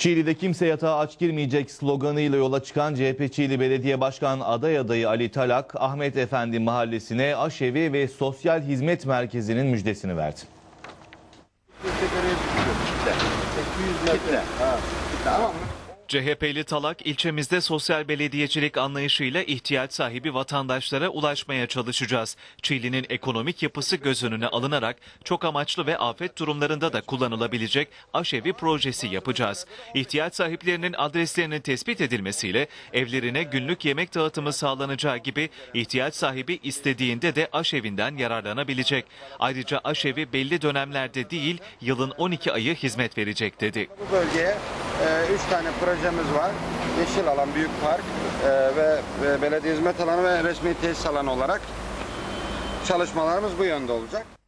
Çiğli'de kimse yatağa aç girmeyecek sloganıyla yola çıkan CHP Çiğli Belediye Başkan aday adayı Ali Talak, Ahmet Efendi mahallesine aşevi ve sosyal hizmet merkezinin müjdesini verdi. CHP'li Talak ilçemizde sosyal belediyecilik anlayışıyla ihtiyaç sahibi vatandaşlara ulaşmaya çalışacağız. Çiğli'nin ekonomik yapısı göz önüne alınarak çok amaçlı ve afet durumlarında da kullanılabilecek aşevi projesi yapacağız. İhtiyaç sahiplerinin adreslerinin tespit edilmesiyle evlerine günlük yemek dağıtımı sağlanacağı gibi ihtiyaç sahibi istediğinde de aşevinden yararlanabilecek. Ayrıca aşevi belli dönemlerde değil yılın 12 ayı hizmet verecek dedi. Bu bölgeye 3 tane projemiz var. Yeşil alan, büyük park e, ve, ve belediye hizmet alanı ve resmi tesis alanı olarak çalışmalarımız bu yönde olacak.